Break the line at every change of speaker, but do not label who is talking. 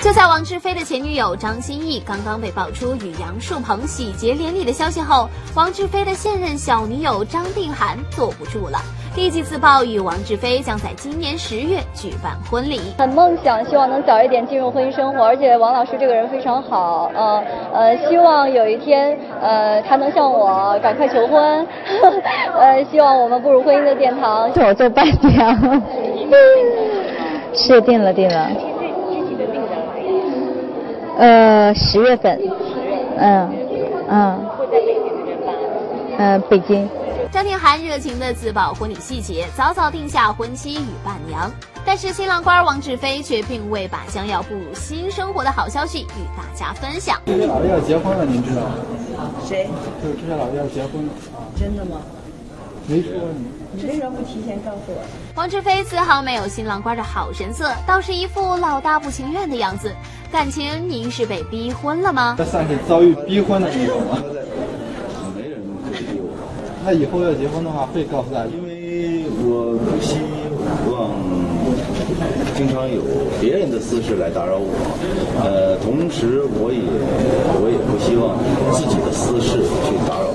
就在王志飞的前女友张歆艺刚刚被爆出与杨树鹏喜结连理的消息后，王志飞的现任小女友张定涵坐不住了，立即自曝与王志飞将在今年十月举办婚礼。
很梦想，希望能早一点进入婚姻生活，而且王老师这个人非常好，呃呃，希望有一天，呃，他能向我赶快求婚，呃，希望我们步入婚姻的殿堂。
我做伴娘，是定了定了。呃，十月份，嗯嗯，会在北京这边办，嗯，北京。
张定涵热情的自曝婚礼细节，早早定下婚期与伴娘。但是新郎官王志飞却并未把将要步入新生活的好消息与大家分享。
这些老爷要结婚了，您知道吗？
谁？
就是这些老爷要结婚了啊？
真的吗？
没说你。
你为什么不提前告诉我？
王志飞丝毫没有新郎官的好神色，倒是一副老大不情愿的样子。感情您是被逼婚了吗？
这算是遭遇逼婚的一种吗？
没人会逼我。
那以后要结婚的话，会告诉大家，
因为我不希望经常有别人的私事来打扰我。呃，同时我也我也不希望自己的私事去打扰。